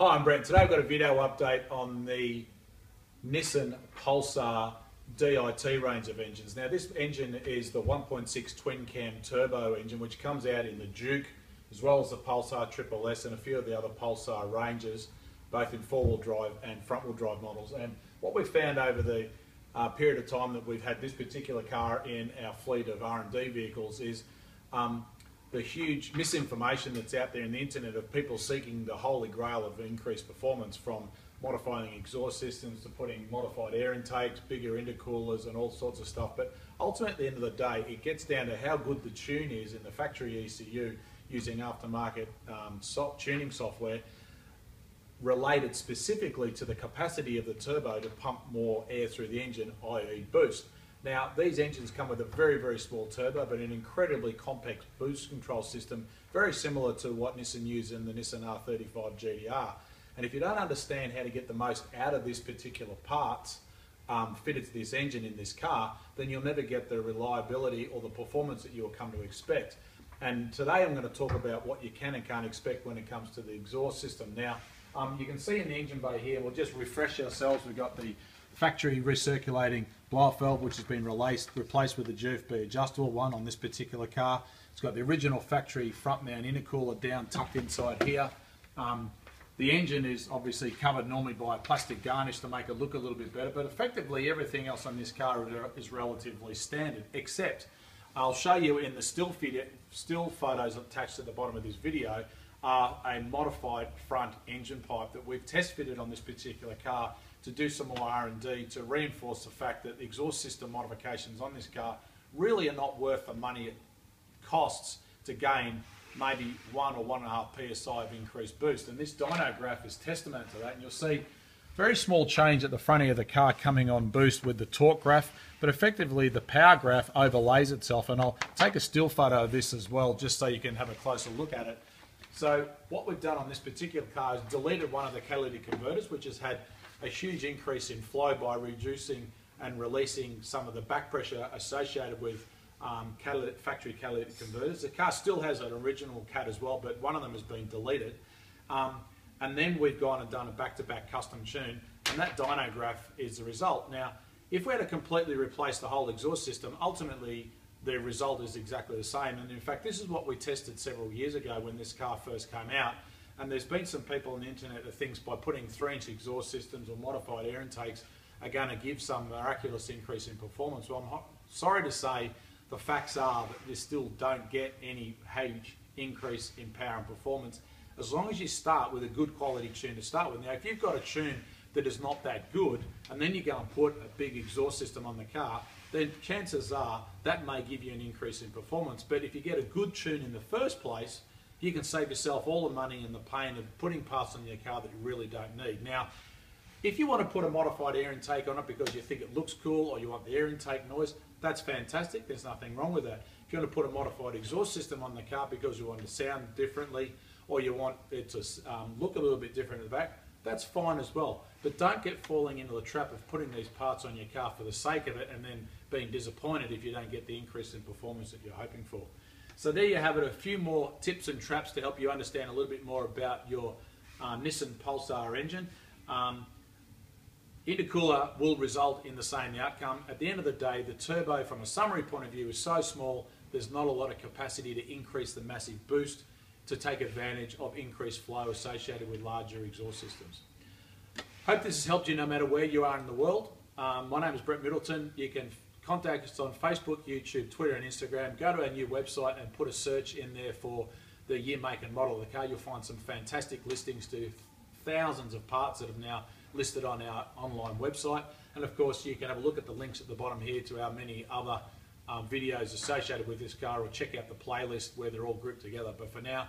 Hi, I'm Brett. Today I've got a video update on the Nissan Pulsar DIT range of engines. Now this engine is the 1.6 twin cam turbo engine which comes out in the Juke as well as the Pulsar Triple S and a few of the other Pulsar ranges both in four-wheel drive and front-wheel drive models and what we've found over the uh, period of time that we've had this particular car in our fleet of R&D vehicles is um, the huge misinformation that's out there in the internet of people seeking the holy grail of increased performance from modifying exhaust systems to putting modified air intakes, bigger intercoolers and all sorts of stuff. But ultimately at the end of the day, it gets down to how good the tune is in the factory ECU using aftermarket um, soft tuning software related specifically to the capacity of the turbo to pump more air through the engine, i.e. boost. Now, these engines come with a very, very small turbo, but an incredibly compact boost control system, very similar to what Nissan uses in the Nissan R35 GTR. And if you don't understand how to get the most out of this particular parts um, fitted to this engine in this car, then you'll never get the reliability or the performance that you'll come to expect. And today I'm going to talk about what you can and can't expect when it comes to the exhaust system. Now, um, you can see in the engine bay here, we'll just refresh ourselves. We've got the factory recirculating blow-off valve which has been replaced, replaced with the GFB adjustable one on this particular car. It's got the original factory front mount intercooler down tucked inside here. Um, the engine is obviously covered normally by a plastic garnish to make it look a little bit better, but effectively everything else on this car is relatively standard, except I'll show you in the still, video, still photos attached at the bottom of this video are a modified front engine pipe that we've test fitted on this particular car to do some more R&D to reinforce the fact that the exhaust system modifications on this car really are not worth the money it costs to gain maybe one or one and a half psi of increased boost. And this dyno graph is testament to that. And you'll see very small change at the front end of the car coming on boost with the torque graph, but effectively the power graph overlays itself. And I'll take a still photo of this as well, just so you can have a closer look at it. So what we've done on this particular car is deleted one of the catalytic converters, which has had a huge increase in flow by reducing and releasing some of the back pressure associated with um, catalytic, factory catalytic converters. The car still has an original CAT as well, but one of them has been deleted. Um, and then we've gone and done a back-to-back -back custom tune, and that dyno graph is the result. Now, if we had to completely replace the whole exhaust system, ultimately the result is exactly the same. And in fact, this is what we tested several years ago when this car first came out. And there's been some people on the internet that thinks by putting three-inch exhaust systems or modified air intakes are going to give some miraculous increase in performance. Well, I'm sorry to say the facts are that you still don't get any huge increase in power and performance as long as you start with a good quality tune to start with. Now, if you've got a tune that is not that good, and then you go and put a big exhaust system on the car, then chances are that may give you an increase in performance. But if you get a good tune in the first place, you can save yourself all the money and the pain of putting parts on your car that you really don't need. Now, if you want to put a modified air intake on it because you think it looks cool or you want the air intake noise, that's fantastic. There's nothing wrong with that. If you want to put a modified exhaust system on the car because you want to sound differently or you want it to um, look a little bit different at the back, that's fine as well. But don't get falling into the trap of putting these parts on your car for the sake of it and then being disappointed if you don't get the increase in performance that you're hoping for. So there you have it, a few more tips and traps to help you understand a little bit more about your uh, Nissan Pulsar engine. Um, intercooler will result in the same outcome. At the end of the day, the turbo from a summary point of view is so small, there's not a lot of capacity to increase the massive boost to take advantage of increased flow associated with larger exhaust systems. Hope this has helped you no matter where you are in the world. Um, my name is Brett Middleton. You can contact us on Facebook, YouTube, Twitter and Instagram. Go to our new website and put a search in there for the year, make and model of the car. You'll find some fantastic listings to thousands of parts that have now listed on our online website. And of course, you can have a look at the links at the bottom here to our many other um, videos associated with this car or check out the playlist where they're all grouped together. But for now,